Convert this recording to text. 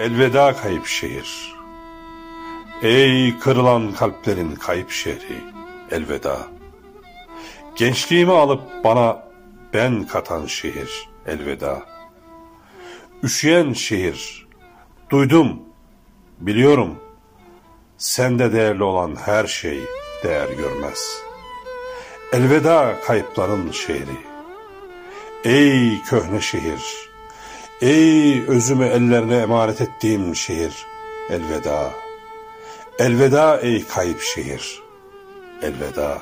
Elveda kayıp şehir. Ey kırılan kalplerin kayıp şehri, elveda. Gençliğimi alıp bana ben katan şehir, elveda. Üşüyen şehir, duydum, biliyorum. Sende değerli olan her şey değer görmez. Elveda kayıpların şehri. Ey köhne şehir, Ey özümü ellerine emanet ettiğim şehir, elveda. Elveda ey kayıp şehir, elveda.